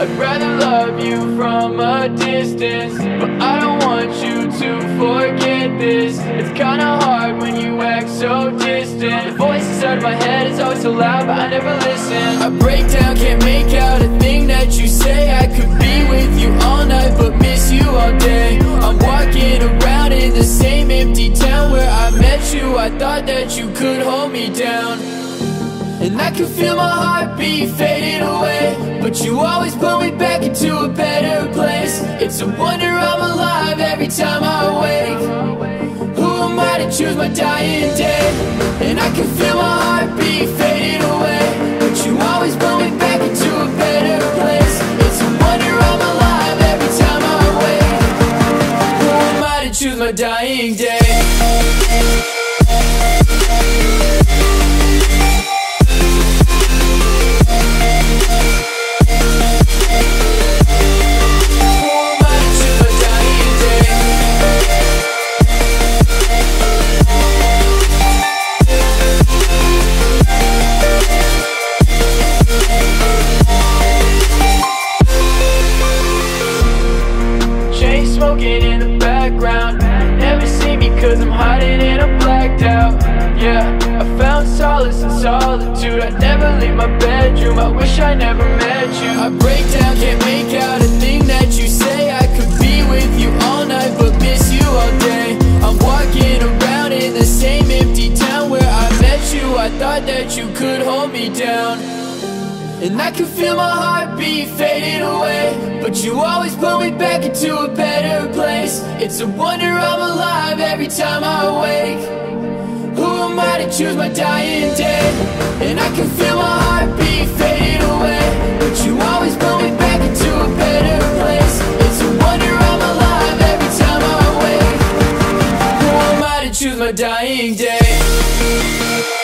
I'd rather love you from a distance But I don't want you to forget this. It's kinda hard when you act so distant. The voice inside my head is always so loud but I never listen. I break down, can't make out a thing that you say. I could be with you all night but miss you all day. I'm walking around in the same empty town where I met you. I thought that you could hold me down and I can feel my heartbeat fading away. But you always pull me back into a better place. It's a wonder I'm alive every time I wake. Who am I to choose my dying day? And I can feel my heartbeat fading away. But you always pull me back into a better place. It's a wonder I'm alive every time I wake. Who am I to choose my dying day? In the background. Never see me cause I'm hiding and I'm blacked out. Yeah, I found solace in solitude. I never leave my bedroom, I wish I never met you. I break down, can't make out a thing that you say. I could be with you all night but miss you all day. I'm walking around in the same empty town where I met you. I thought that you could hold me down. And I can feel my heartbeat fading away. But you always pull me back into a better It's a wonder I'm alive every time I wake Who am I to choose my dying day? And I can feel my heartbeat fading away But you always pull me back into a better place It's a wonder I'm alive every time I wake Who am I to choose my dying day?